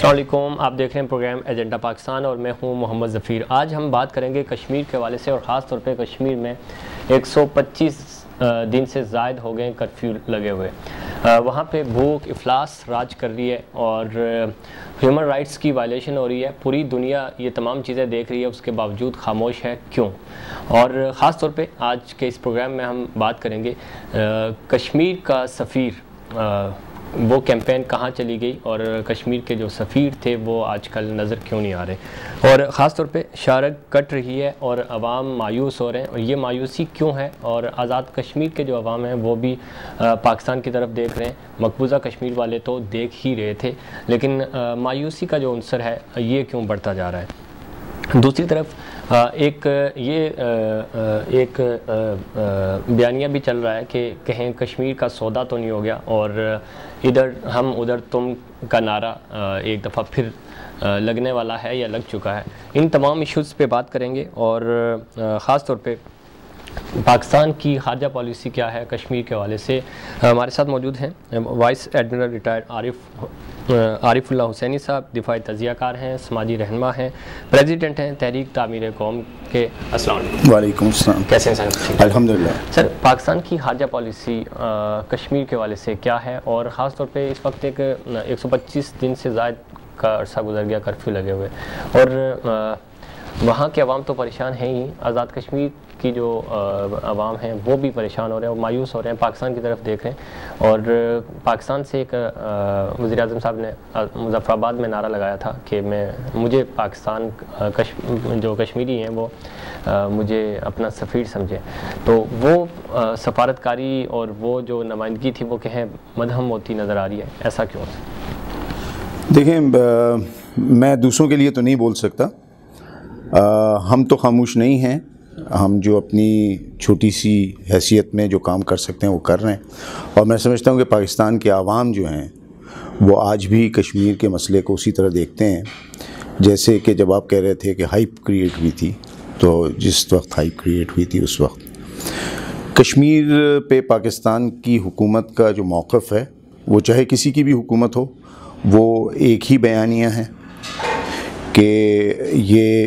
السلام علیکم، آپ دیکھ رہے ہیں پروگرام ایجنڈا پاکستان اور میں ہوں محمد ظفیر۔ آج ہم بات کریں گے کشمیر کے حوالے سے اور خاص طور پہ کشمیر میں ایک سو پچیس دن سے زائد ہو گئے کرفیو لگے ہوئے۔ وہاں پہ بھوک، افلاس راج کر رہی ہے اور ہیومن رائٹس کی وائلیشن ہو رہی ہے۔ پوری دنیا یہ تمام چیزیں دیکھ رہی ہے، اس کے باوجود خاموش ہے۔ کیوں؟ اور خاص طور پہ آج کے اس پروگرام میں ہم بات کریں گے کشمیر کا سفیر وہ کیمپین کہاں چلی گئی اور کشمیر کے جو سفیر تھے وہ آج کل نظر کیوں نہیں آ رہے؟ اور خاص طور پہ شارک کٹ رہی ہے اور عوام مایوس ہو رہے ہیں اور یہ مایوسی کیوں ہے؟ اور آزاد کشمیر کے جو عوام ہیں وہ بھی پاکستان کی طرف دیکھ رہے ہیں۔ مقبوضہ کشمیر والے تو دیکھ ہی رہے تھے، لیکن مایوسی کا جو عنصر ہے، یہ کیوں بڑھتا جا رہا ہے؟ دوسری طرف ہاں، ایک، یہ ایک بیانیہ بھی چل رہا ہے کہ کہیں کشمیر کا سودا تو نہیں ہو گیا اور ادھر ہم، ادھر تم کا نعرہ ایک دفعہ پھر لگنے والا ہے یا لگ چکا ہے۔ ان تمام ایشوز پہ بات کریں گے اور خاص طور پہ پاکستان کی خارجہ پالیسی کیا ہے کشمیر کے حوالے سے۔ ہمارے ساتھ موجود ہیں vice admiral retire Arif Arifullah Hussaini sahab دفاعی تجزیہ کار ہیں سماجی رہنما ہیں پریزیڈنٹ ہیں تحریک تعمیر قوم کے۔ السلام علیکم۔ وعلیکم السلام۔ کیسے ہیں سر؟ الحمدللہ۔ سر پاکستان کی خارجہ پالیسی کشمیر کے حوالے سے کیا ہے؟ اور خاص طور پہ اس وقت ایک ایک سو پچیس دن سے زائد کا عرصہ گزر گیا کرفیو لگے ہوئے۔ اور وہاں کے عوام تو پریشان ہیں ہی۔ آزاد کشمیر کی جو عوام ہیں، وہ بھی پریشان ہو رہے ہیں وہ مایوس ہو رہے ہیں، پاکستان کی طرف دیکھ رہے ہیں۔ اور پاکستان سے ایک وزیر اعظم صاحب نے مظفر آباد میں نعرہ لگایا تھا کہ میں، مجھے پاکستان جو کشمیری ہیں وہ مجھے اپنا سفیر سمجھے تو وہ سفارتکاری اور وہ جو نمائندگی تھی وہ کہیں مدہم ہوتی نظر آ رہی ہے۔ ایسا کیوں دیکھیں میں دوسروں کے لیے تو نہیں بول سکتا۔ ہم تو خاموش نہیں ہیں۔ ہم جو اپنی چھوٹی سی حیثیت میں جو کام کر سکتے ہیں وہ کر رہے ہیں۔ اور میں سمجھتا ہوں کہ پاکستان کے عوام جو ہیں، وہ آج بھی کشمیر کے مسئلے کو اسی طرح دیکھتے ہیں۔ جیسے کہ جب آپ کہہ رہے تھے کہ ہائپ کریٹ ہوئی تھی، تو جس وقت ہائپ کریٹ ہوئی تھی، اس وقت۔ کشمیر پہ پاکستان کی حکومت کا جو موقف ہے، وہ چاہے کسی کی بھی حکومت ہو، وہ ایک ہی بیانیہ ہیں کہ یہ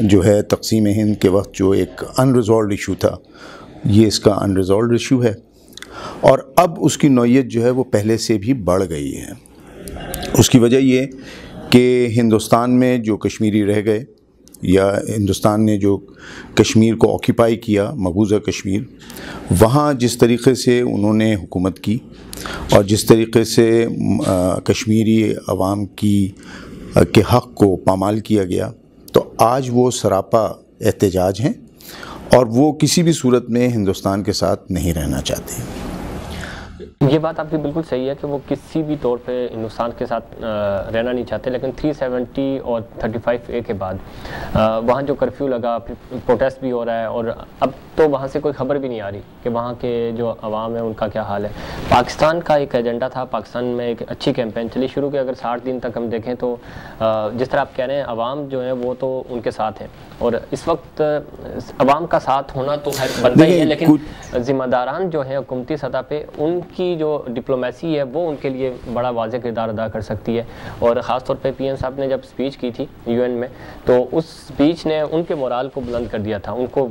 جو ہے تقسیم ہند کے وقت جو ایک ان ریزولوڈ ایشو تھا، یہ اس کا ان ریزولوڈ ایشو ہے۔ اور اب اس کی نوعیت جو ہے وہ پہلے سے بھی بڑھ گئی ہے۔ اس کی وجہ یہ کہ ہندوستان میں جو کشمیری رہ گئے یا ہندوستان نے جو کشمیر کو آکیپائی کیا، مقبوضہ کشمیر، وہاں جس طریقے سے انہوں نے حکومت کی اور جس طریقے سے کشمیری عوام کی کے حق کو پامال کیا گیا آج وہ سراپا احتجاج ہیں اور وہ کسی بھی صورت میں ہندوستان کے ساتھ نہیں رہنا چاہتے۔ ہیں یہ بات آپ کی بالکل صحیح ہے کہ وہ کسی بھی طور پہ ہندوستان کے ساتھ رہنا نہیں چاہتے، لیکن 370 اور 35 اے کے بعد وہاں جو کرفیو لگا پروٹیسٹ بھی ہو رہا ہے، اور اب تو وہاں سے کوئی خبر بھی نہیں آ رہی کہ وہاں کے جو عوام ہیں، ان کا کیا حال ہے۔ پاکستان کا ایک ایجنڈا تھا، پاکستان میں ایک اچھی کیمپین چلی شروع کے اگر ساٹھ دن تک ہم دیکھیں تو جس طرح آپ کہہ رہے ہیں، عوام جو ہیں وہ تو ان کے ساتھ ہیں۔ اور اس وقت عوام کا ساتھ ہونا تو بنتا ہی ہے لیکن ذمہ داران جو ہیں حکومتی سطح پہ ان کی جو ڈپلومیسی ہے وہ ان کے لیے بڑا واضح کردار ادا کر سکتی ہے۔ اور خاص طور پہ پی ایم صاحب نے جب سپیچ کی تھی یو این میں تو اس سپیچ نے ان کے مورال کو بلند کر دیا تھا۔ ان کو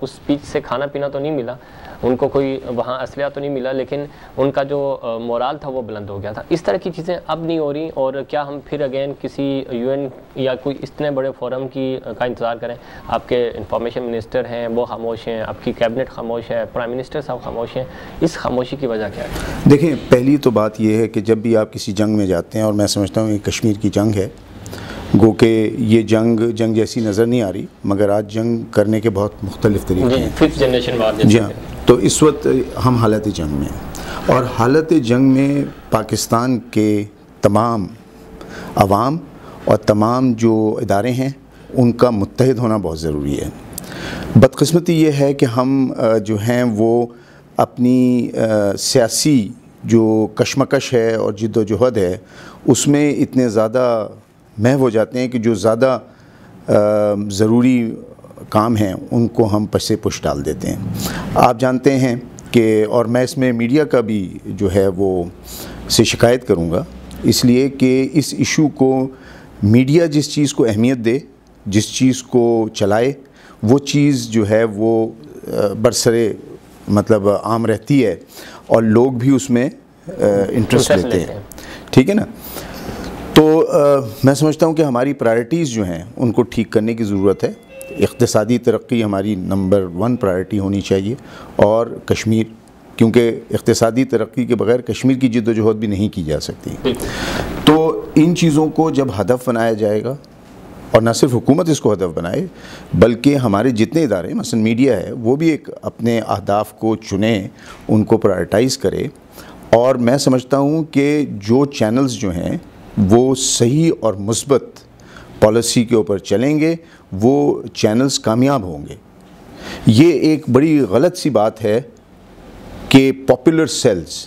اس سپیچ سے کھانا پینا تو نہیں ملا ان کو کوئی وہاں اسلحہ تو نہیں ملا لیکن ان کا جو مورال تھا وہ بلند ہو گیا تھا۔ اس طرح کی چیزیں اب نہیں ہو رہی اور کیا ہم پھر اگین کسی یو این یا کوئی اتنے بڑے فورم کی کا انتظار کریں؟ آپ کے انفارمیشن منسٹر ہیں وہ خاموش ہیں۔ آپ کی کیبنٹ خاموش ہے پرائم منسٹر صاحب خاموش ہیں۔ اس خاموشی کی وجہ کیا ہے؟ دیکھیں پہلی تو بات یہ ہے کہ جب بھی آپ کسی جنگ میں جاتے ہیں اور میں سمجھتا ہوں کہ کشمیر کی جنگ ہے گو کہ یہ جنگ جنگ جیسی نظر نہیں آ رہی مگر آج جنگ کرنے کے بہت مختلف طریقے ہیں۔ جی ہاں تو اس وقت ہم حالت جنگ میں ہیں۔ اور حالت جنگ میں پاکستان کے تمام عوام اور تمام جو ادارے ہیں ان کا متحد ہونا بہت ضروری ہے۔ بدقسمتی یہ ہے کہ ہم جو ہیں، وہ اپنی سیاسی جو کشمکش ہے اور جد و جہد ہے، اس میں اتنے زیادہ محو ہو جاتے ہیں کہ جو زیادہ ضروری کام ہیں، ان کو ہم پسے پش ڈال دیتے ہیں۔ آپ جانتے ہیں کہ، اور میں اس میں میڈیا کا بھی جو ہے، وہ سے شکایت کروں گا۔ اس لیے کہ اس ایشو کو میڈیا جس چیز کو اہمیت دے جس چیز کو چلائے وہ چیز جو ہے وہ برسرے مطلب عام رہتی ہے اور لوگ بھی اس میں انٹرسٹ لیتے ہیں۔ ٹھیک ہے نا؟ تو میں سمجھتا ہوں کہ ہماری پرائرٹیز جو ہیں ان کو ٹھیک کرنے کی ضرورت ہے۔ اقتصادی ترقی ہماری نمبر ون پرائرٹی ہونی چاہیے اور کشمیر کیونکہ اقتصادی ترقی کے بغیر کشمیر کی جد و جہد بھی نہیں کی جا سکتی۔ تو ان چیزوں کو جب ہدف بنایا جائے گا اور نہ صرف حکومت اس کو ہدف بنائے، بلکہ ہمارے جتنے ادارے مثلا میڈیا ہے، وہ بھی ایک اپنے اہداف کو چنیں ان کو پرائرٹائز کرے۔ اور میں سمجھتا ہوں کہ جو چینلز جو ہیں، وہ صحیح اور مثبت پالیسی کے اوپر چلیں گے، وہ چینلز کامیاب ہوں گے۔ یہ ایک بڑی غلط سی بات ہے کہ پاپولر سیلز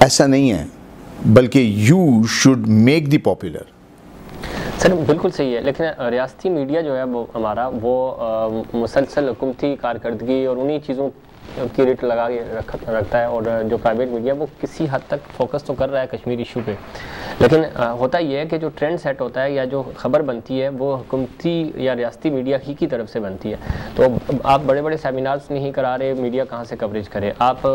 ایسا نہیں ہے، بلکہ you should make the popular sir, بالکل صحیح ہے۔ لیکن ریاستی میڈیا جو ہے وہ ہمارا، وہ مسلسل حکومتی کارکردگی اور انہی چیزوں کی ریٹ لگا کے رکھتا ہے اور جو پرائیویٹ میڈیا وہ کسی حد تک فوکس تو کر رہا ہے کشمیر ایشو پہ۔ لیکن ہوتا یہ ہے کہ جو ٹرینڈ سیٹ ہوتا ہے یا جو خبر بنتی ہے وہ حکومتی یا ریاستی میڈیا ہی کی طرف سے بنتی ہے۔ تو آپ بڑے بڑے سیمینارز نہیں کرا رہے میڈیا کہاں سے کوریج کرے؟ آپ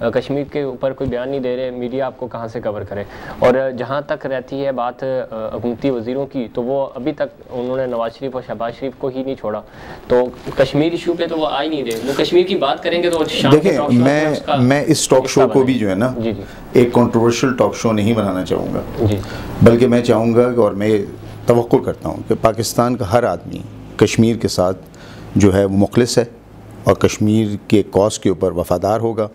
کشمیر کے اوپر کوئی بیان نہیں دے رہے میڈیا آپ کو کہاں سے کور کرے؟ اور جہاں تک رہتی ہے بات حکومتی وزیروں کی تو وہ ابھی تک انہوں نے نواز شریف اور شہباز شریف کو ہی نہیں چھوڑا۔ تو کشمیر ایشو پہ تو وہ آئی نہیں رہے۔ وہ کشمیر کی بات کریں گے تو دیکھیں میں میں اس ٹاک شو کو بھی جو ہے نا جی، جی۔ ایک کنٹروورشل ٹاک شو نہیں بنانا چاہوں گا۔ جی۔ بلکہ میں چاہوں گا اور میں توقع کرتا ہوں کہ پاکستان کا ہر آدمی کشمیر کے ساتھ جو ہے وہ مخلص ہے اور کشمیر کے کاز کے اوپر وفادار ہوگا۔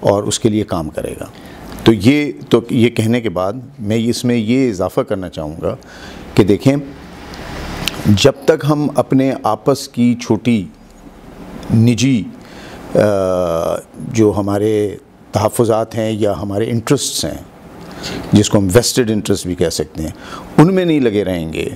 اور اس کے لیے کام کرے گا۔ تو یہ تو یہ کہنے کے بعد میں اس میں یہ اضافہ کرنا چاہوں گا کہ دیکھیں، جب تک ہم اپنے آپس کی چھوٹی نجی جو ہمارے تحفظات ہیں یا ہمارے انٹرسٹس ہیں، جس کو ہم ویسٹڈ انٹرسٹ بھی کہہ سکتے ہیں، ان میں نہیں لگے رہیں گے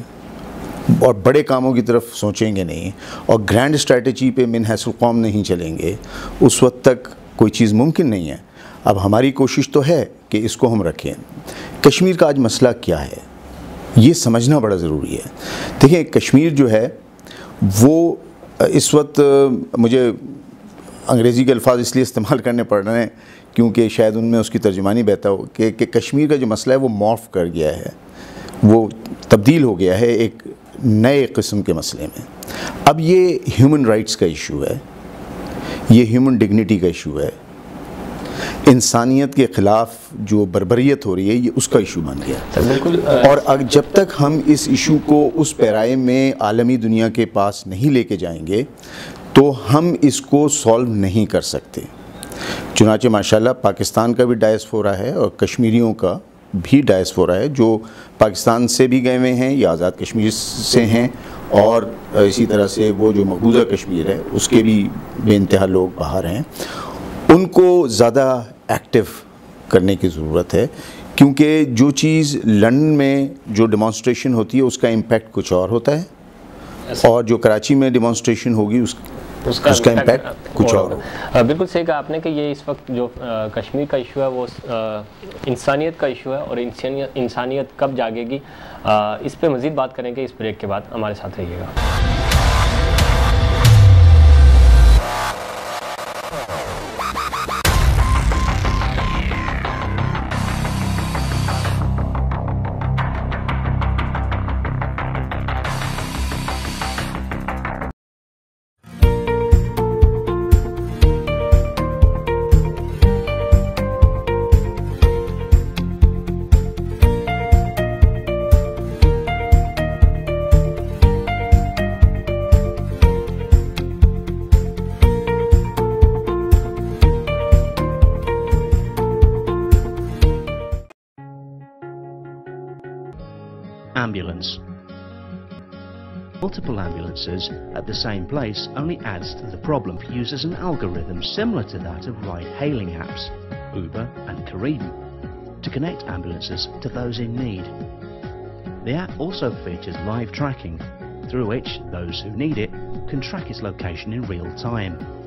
اور بڑے کاموں کی طرف سوچیں گے نہیں، اور گرینڈ اسٹریٹجی پہ من القوم نہیں چلیں گے، اس وقت تک کوئی چیز ممکن نہیں ہے۔ اب ہماری کوشش تو ہے کہ اس کو ہم رکھیں۔ کشمیر کا آج مسئلہ کیا ہے؟ یہ سمجھنا بڑا ضروری ہے۔ دیکھیں، کشمیر جو ہے، وہ اس وقت مجھے انگریزی کے الفاظ اس لیے استعمال کرنے پڑ رہے ہیں کیونکہ شاید ان میں اس کی ترجمانی بہتا ہو، کہ کہ کشمیر کا جو مسئلہ ہے، وہ معاف کر گیا ہے۔ وہ تبدیل ہو گیا ہے ایک نئے قسم کے مسئلے میں۔ اب یہ ہیومن رائٹس کا ایشو ہے۔ یہ ہیومن ڈگنیٹی کا ایشو ہے۔ انسانیت کے خلاف جو بربریت ہو رہی ہے یہ اس کا ایشو بن گیا۔ اور جب تک ہم اس ایشو کو اس پیرائے میں عالمی دنیا کے پاس نہیں لے کے جائیں گے تو ہم اس کو سولو نہیں کر سکتے۔ چنانچہ ماشاءاللہ پاکستان کا بھی ڈائس ہو رہا ہے اور کشمیریوں کا بھی ڈائس ہو رہا ہے جو پاکستان سے بھی گئے ہوئے ہیں یا آزاد کشمیر سے ہیں۔ اور اسی طرح سے وہ جو مقبوضہ کشمیر ہے، اس کے بھی بے انتہا لوگ باہر ہیں۔ ان کو زیادہ ایکٹیو کرنے کی ضرورت ہے، کیونکہ جو چیز لنڈن میں جو ڈیمانسٹریشن ہوتی ہے، اس کا امپیکٹ کچھ اور ہوتا ہے۔ اور جو کراچی میں ڈیمانسٹریشن ہوگی، اس اس کا امپیکٹ کچھ اور بالکل صحیح کہا آپ نے کہ یہ اس وقت جو کشمیر کا ایشو ہے وہ انسانیت کا ایشو ہے اور انسانیت کب جاگے گی؟ اس پہ مزید بات کریں گے اس بریک کے بعد۔ ہمارے ساتھ رہیے گا۔ Multiple ambulances at the same place only adds to the problem. Uses an algorithm similar to that of ride-hailing apps, Uber and Careem, to connect ambulances to those in need. The app also features live tracking, through which those who need it can track its location in real time.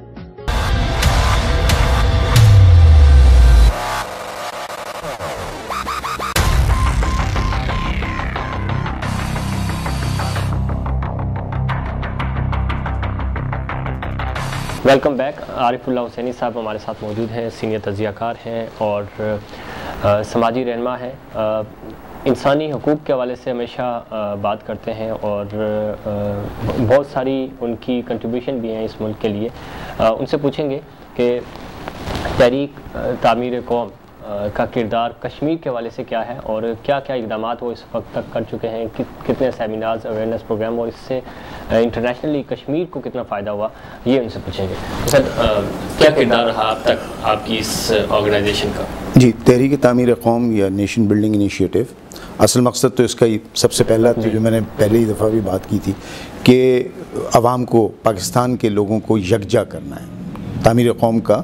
Welcome back Arifullah Hussaini sahab ہمارے ساتھ موجود ہیں senior تجزیہ کار ہیں اور سماجی رہنما ہیں۔ انسانی حقوق کے حوالے سے ہمیشہ بات کرتے ہیں اور بہت ساری ان کی کنٹریبیوشن بھی ہیں اس ملک کے لیے۔ ان سے پوچھیں گے کہ تحریک تعمیر قوم کا کردار کشمیر کے حوالے سے کیا ہے اور کیا کیا اقدامات وہ اس وقت تک کر چکے ہیں؟ کتنے سیمینارز اویئرنیس پروگرام اور اس سے انٹرنیشنلی کشمیر کو کتنا فائدہ ہوا؟ یہ ان سے پوچھیں گے۔ سر کیا کردار رہا اب تک آپ کی اس آرگنائزیشن کا؟ جی تحریک تعمیر قوم یا نیشن بلڈنگ انیشیٹو اصل مقصد تو اس کا سب سے پہلا تھا، جو میں نے پہلے ہی دفعہ بھی بات کی تھی کہ عوام کو، پاکستان کے لوگوں کو یکجا کرنا ہے۔ تعمیر قوم کا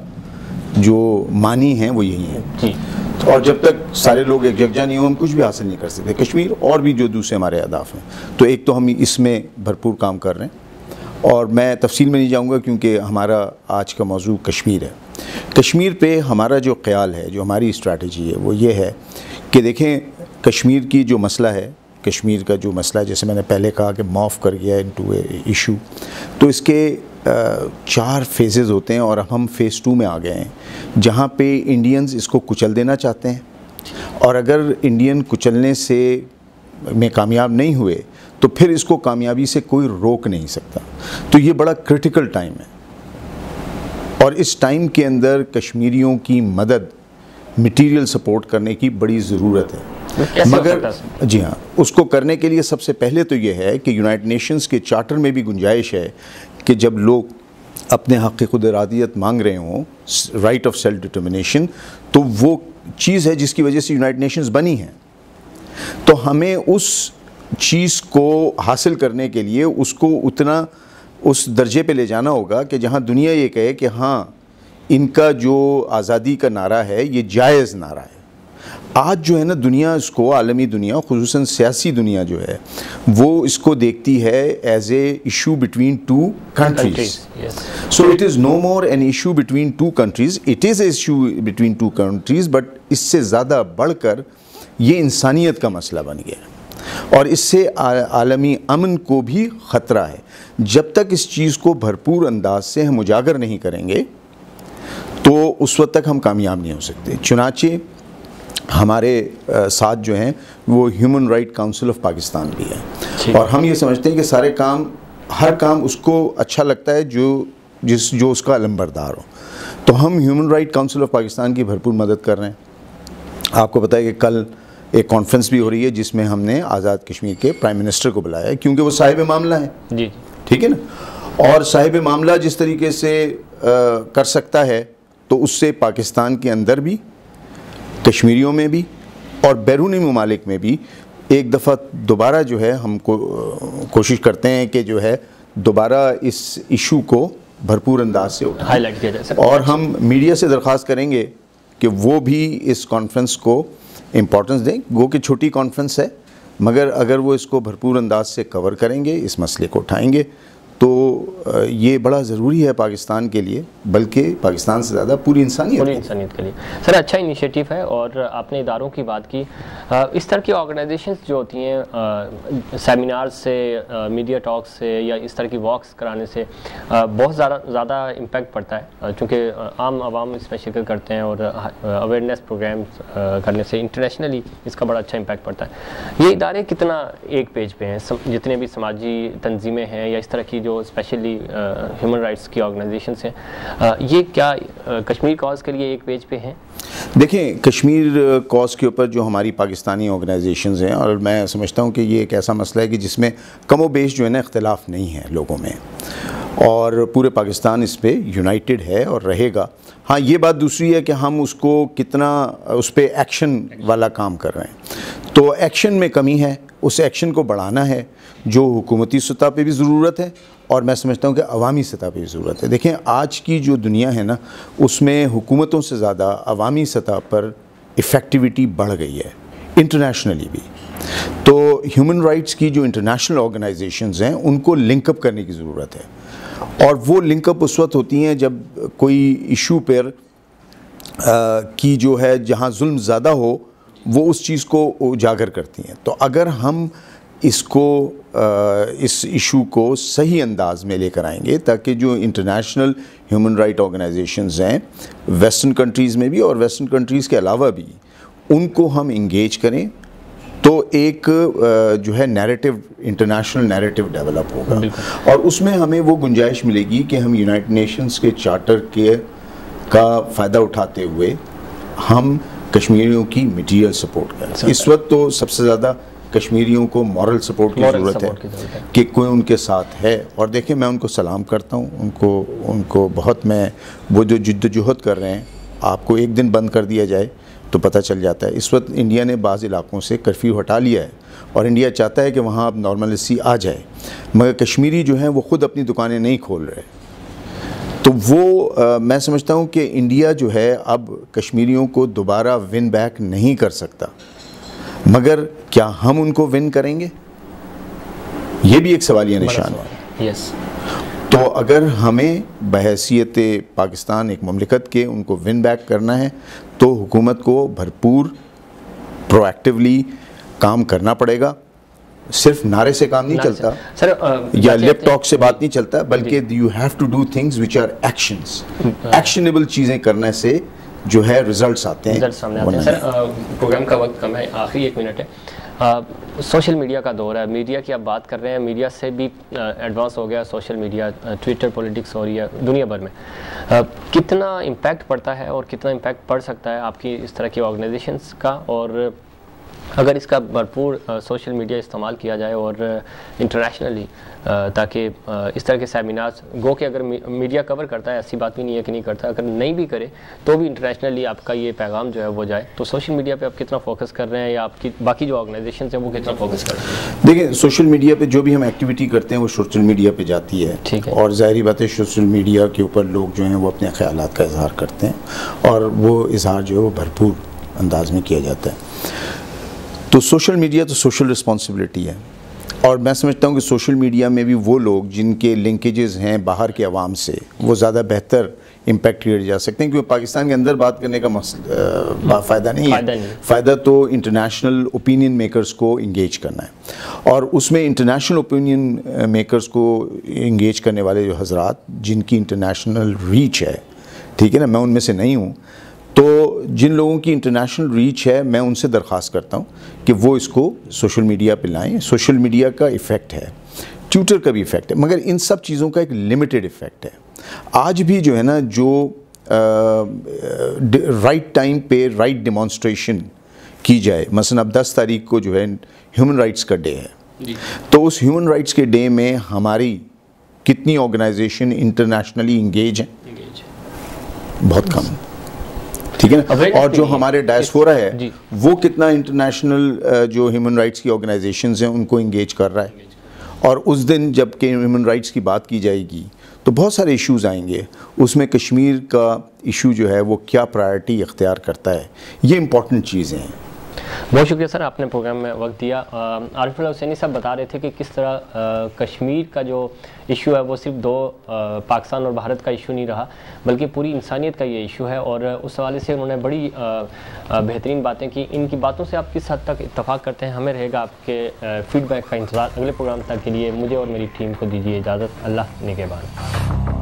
جو معنی ہیں وہ یہی ہیں۔ جی۔ اور جب تک سارے لوگ ایک یکجا نہیں ہوں، ہم کچھ بھی حاصل نہیں کر سکتے۔ کشمیر اور بھی جو دوسرے ہمارے اہداف ہیں۔ تو ایک تو ہم اس میں بھرپور کام کر رہے ہیں۔ اور میں تفصیل میں نہیں جاؤں گا کیونکہ ہمارا آج کا موضوع کشمیر ہے۔ کشمیر پہ ہمارا جو خیال ہے، جو ہماری اسٹریٹجی ہے، وہ یہ ہے کہ دیکھیں، کشمیر کی جو مسئلہ ہے، کشمیر کا جو مسئلہ ہے، جیسے میں نے پہلے کہا کہ معاف کر گیا انٹو اے ایشو تو اس کے چار فیزز ہوتے ہیں اور اب ہم فیز ٹو میں آ گئے ہیں جہاں پہ انڈینز اس کو کچل دینا چاہتے ہیں۔ اور اگر انڈین کچلنے سے میں کامیاب نہیں ہوئے تو پھر اس کو کامیابی سے کوئی روک نہیں سکتا۔ تو یہ بڑا کرٹیکل ٹائم ہے۔ اور اس ٹائم کے اندر کشمیریوں کی مدد مٹیریل سپورٹ کرنے کی بڑی ضرورت ہے۔ مگر جی ہاں اس کو کرنے کے لیے سب سے پہلے تو یہ ہے کہ یونائٹ نیشنز کے چارٹر میں بھی گنجائش ہے کہ جب لوگ اپنے حق خود ارادیت مانگ رہے ہوں رائٹ آف سیلف ڈٹرمنیشن تو وہ چیز ہے جس کی وجہ سے یونائٹ نیشنز بنی ہیں۔ تو ہمیں اس چیز کو حاصل کرنے کے لیے اس کو اتنا اس درجے پہ لے جانا ہوگا کہ جہاں دنیا یہ کہے کہ ہاں ان کا جو آزادی کا نعرہ ہے، یہ جائز نعرہ ہے۔ آج جو ہے نا دنیا اس کو عالمی دنیا خصوصاً سیاسی دنیا جو ہے وہ اس کو دیکھتی ہے as a issue between two countries so it is no more an issue between two countries it is a issue between two countries but اس سے زیادہ بڑھ کر یہ انسانیت کا مسئلہ بن گیا اور اس سے عالمی امن کو بھی خطرہ ہے۔ جب تک اس چیز کو بھرپور انداز سے ہم اجاگر نہیں کریں گے تو اس وقت تک ہم کامیاب نہیں ہو سکتے۔ چنانچہ ہمارے ساتھ جو ہیں وہ human right council of Pakistan بھی ہے اور ہم یہ سمجھتے ہیں کہ سارے کام ہر کام اس کو اچھا لگتا ہے جو جس جو اس کا علم بردار ہو۔ تو ہم human right council of Pakistan کی بھرپور مدد کر رہے ہیں۔ آپ کو پتہ ہے کہ کل ایک کانفرنس بھی ہو رہی ہے جس میں ہم نے آزاد کشمیر کے پرائم منسٹر کو بلایا ہے کیونکہ وہ صاحب معاملہ ہیں۔ جی۔ ٹھیک ہے نا؟ اور صاحب معاملہ جس طریقے سے کر سکتا ہے تو اس سے پاکستان کے اندر بھی کشمیریوں میں بھی اور بیرونی ممالک میں بھی ایک دفعہ دوبارہ جو ہے ہم کو کوشش کرتے ہیں کہ جو ہے دوبارہ اس ایشو کو بھرپور انداز سے اٹھائیں۔ اور ہم میڈیا سے درخواست کریں گے کہ وہ بھی اس کانفرنس کو امپورٹنس دیں۔ گو کہ چھوٹی کانفرنس ہے مگر اگر وہ اس کو بھرپور انداز سے کور کریں گے اس مسئلے کو اٹھائیں گے تو یہ بڑا ضروری ہے پاکستان کے لیے بلکہ پاکستان سے زیادہ پوری انسانیت پوری انسانیت کے لیے۔ سر اچھا انیشیٹو ہے اور آپ نے اداروں کی بات کی۔ اس طرح کی آرگنائزیشنز جو ہوتی ہیں سیمینارز سے میڈیا ٹاکس سے یا اس طرح کی واکس کرانے سے بہت زیادہ زیادہ امپیکٹ پڑتا ہے۔ چونکہ عام عوام اس میں شرکت کرتے ہیں اور اویئرنیس پروگرامس کرنے سے انٹرنیشنلی اس کا بڑا اچھا امپیکٹ پڑتا ہے۔ یہ ادارے کتنا ایک پیج پہ ہیں؟ جتنے بھی سماجی تنظیمیں ہیں یا اس طرح کی جو جو ہیومن رائٹس کی آرگنائزیشنس ہیں۔ یہ کیا کشمیر کاز کے لیے ایک پیج پہ ہیں؟ دیکھیں، کشمیر کاز کے اوپر جو ہماری پاکستانی آرگنائزیشنز ہیں، اور میں سمجھتا ہوں کہ یہ ایک ایسا مسئلہ ہے کہ جس میں کم و بیش جو ہے نا اختلاف نہیں ہے لوگوں میں۔ اور پورے پاکستان اس پہ یونائٹڈ ہے اور رہے گا۔ ہاں یہ بات دوسری ہے کہ ہم اس کو کتنا، اس پہ ایکشن والا کام کر رہے ہیں۔ تو ایکشن میں کمی ہے، اس ایکشن کو بڑھانا ہے۔ جو حکومتی سطح پہ بھی ضرورت ہے اور میں سمجھتا ہوں کہ عوامی سطح پہ ضرورت ہے۔ دیکھیں، آج کی جو دنیا ہے نا، اس میں حکومتوں سے زیادہ عوامی سطح پر افیکٹیویٹی بڑھ گئی ہے انٹرنیشنلی بھی۔ تو ہیومن رائٹس کی جو انٹرنیشنل آرگنائزیشنز ہیں، ان کو لنک اپ کرنے کی ضرورت ہے۔ اور وہ لنک اپ اس وقت ہوتی ہیں جب کوئی ایشو پر کی جو ہے، جہاں ظلم زیادہ ہو، وہ اس چیز کو اجاگر کرتی ہیں۔ تو اگر ہم اس کو اس ایشو کو صحیح انداز میں لے کر آئیں گے تاکہ جو انٹرنیشنل ہیومن رائٹ آرگنائزیشنز ہیں ویسٹرن کنٹریز میں بھی اور ویسٹرن کنٹریز کے علاوہ بھی ان کو ہم انگیج کریں تو ایک جو ہے نیریٹو انٹرنیشنل نیریٹو ڈیولپ ہوگا۔ اور اس میں ہمیں وہ گنجائش ملے گی کہ ہم یونائٹڈ نیشنز کے چارٹر کے کا فائدہ اٹھاتے ہوئے ہم کشمیریوں کی میٹیریل سپورٹ کریں۔ اس وقت تو سب سے زیادہ کشمیریوں کو مورل سپورٹ کی ضرورت ہے کہ کوئی ان کے ساتھ ہے۔ اور دیکھیں میں ان کو سلام کرتا ہوں۔ ان کو ان کو بہت میں وہ جو جد جہد کر رہے ہیں آپ کو ایک دن بند کر دیا جائے تو پتہ چل جاتا ہے۔ اس وقت انڈیا نے بعض علاقوں سے کرفیو ہٹا لیا ہے اور انڈیا چاہتا ہے کہ وہاں اب نارملسی آ جائے۔ مگر کشمیری جو ہیں وہ خود اپنی دکانیں نہیں کھول رہے۔ تو وہ میں سمجھتا ہوں کہ انڈیا جو ہے اب کشمیریوں کو دوبارہ ون بیک نہیں کر سکتا۔ مگر کیا ہم ان کو ون کریں گے؟ یہ بھی ایک سوالیہ نشان ہے۔ تو اگر ہمیں بحیثیت پاکستان ایک مملکت کے ان کو ون بیک کرنا ہے تو حکومت کو بھرپور پرو ایکٹیولی کام کرنا پڑے گا۔ صرف نعرے سے کام نہیں چلتا یا لیپ ٹاک سے بات نہیں چلتا بلکہ you have to do things which are actions actionable چیزیں کرنے سے جو ہے ریزلٹس آتے ہیں. سر پروگرام کا وقت کم ہے. آخری ایک منٹ ہے. سوشل میڈیا کا دور ہے. میڈیا کی آپ بات کر رہے ہیں. میڈیا سے بھی ایڈوانس ہو گیا سوشل میڈیا ٹویٹر پولیٹکس ہو رہی ہے دنیا بھر میں. کتنا امپیکٹ پڑتا ہے اور کتنا امپیکٹ پڑ سکتا ہے آپ کی اس طرح کی آرگنائزیشنس کا اور اگر اس کا بھرپور سوشل میڈیا استعمال کیا جائے اور انٹرنیشنلی تاکہ اس طرح کے سیمینارز گو کہ اگر میڈیا کور کرتا ہے ایسی بات بھی نہیں ہے کہ نہیں کرتا اگر نہیں بھی کرے تو بھی انٹرنیشنلی آپ کا یہ پیغام جو ہے وہ جائے۔ تو سوشل میڈیا پہ آپ کتنا فوکس کر رہے ہیں یا آپ کی باقی جو آرگنائزیشنز ہیں وہ کتنا فوکس کر رہے ہیں؟ دیکھیں سوشل میڈیا پہ جو بھی ہم ایکٹیویٹی کرتے ہیں وہ سوشل میڈیا پہ جاتی ہے۔ ٹھیک ہے۔ اور ظاہری بات ہے سوشل میڈیا کے اوپر لوگ جو ہیں وہ اپنے خیالات کا اظہار کرتے ہیں اور وہ اظہار جو ہے وہ بھرپور انداز میں کیا جاتا ہے۔ تو سوشل میڈیا تو سوشل رسپانسبلٹی ہے۔ اور میں سمجھتا ہوں کہ سوشل میڈیا میں بھی وہ لوگ جن کے لنکیجز ہیں باہر کے عوام سے وہ زیادہ بہتر امپیکٹ کیے جا سکتے ہیں۔ کیونکہ پاکستان کے اندر بات کرنے کا مسئلہ فائدہ نہیں ہے۔ فائدہ تو انٹرنیشنل اوپینین میکرز کو انگیج کرنا ہے۔ اور اس میں انٹرنیشنل اوپینین میکرز کو انگیج کرنے والے جو حضرات جن کی انٹرنیشنل ریچ ہے ٹھیک ہے نا میں ان میں سے نہیں ہوں۔ تو جن لوگوں کی انٹرنیشنل ریچ ہے میں ان سے درخواست کرتا ہوں کہ وہ اس کو سوشل میڈیا پہ لائیں۔ سوشل میڈیا کا ایفیکٹ ہے ٹیوٹر کا بھی ایفیکٹ ہے مگر ان سب چیزوں کا ایک لمیٹڈ ایفیکٹ ہے۔ آج بھی جو ہے نا جو رائٹ ٹائم پہ رائٹ ڈیمانسٹریشن کی جائے۔ مثلا اب دس تاریخ کو جو ہے ہیومن رائٹس کا ڈے ہے۔ جی۔ تو اس ہیومن رائٹس کے ڈے میں ہماری کتنی آرگنائزیشن انٹرنیشنلی انگیج ہیں؟ بہت کم۔ ٹھیک ہے نا؟ اور جو ہمارے ڈائسفورا ہے جی۔ وہ کتنا انٹرنیشنل جو ہیومن رائٹس کی آرگنائزیشنز ہیں ان کو انگیج کر رہا ہے۔ اور اس دن جبکہ ہیومن رائٹس کی بات کی جائے گی تو بہت سارے ایشوز آئیں گے۔ اس میں کشمیر کا ایشو جو ہے وہ کیا پرائرٹی اختیار کرتا ہے؟ یہ امپورٹنٹ چیزیں ہیں۔ بہت شکریہ سر، آپ نے پروگرام میں وقت دیا۔ عارف اللہ حسینی صاحب بتا رہے تھے کہ کس طرح کشمیر کا جو ایشو ہے وہ صرف دو پاکستان اور بھارت کا ایشو نہیں رہا، بلکہ پوری انسانیت کا یہ ایشو ہے۔ اور اس حوالے سے انہوں نے بڑی بہترین باتیں کی۔ ان کی باتوں سے آپ کس حد تک اتفاق کرتے ہیں، ہمیں رہے گا آپ کے فیڈ بیک کا انتظار اگلے پروگرام تک کے لیے۔ مجھے اور میری ٹیم کو دیجیے اجازت۔ اللہ نگہبان